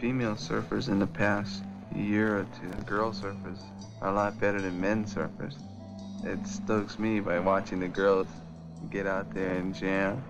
female surfers in the past year or two. Girl surfers are a lot better than men surfers. It stokes me by watching the girls get out there and jam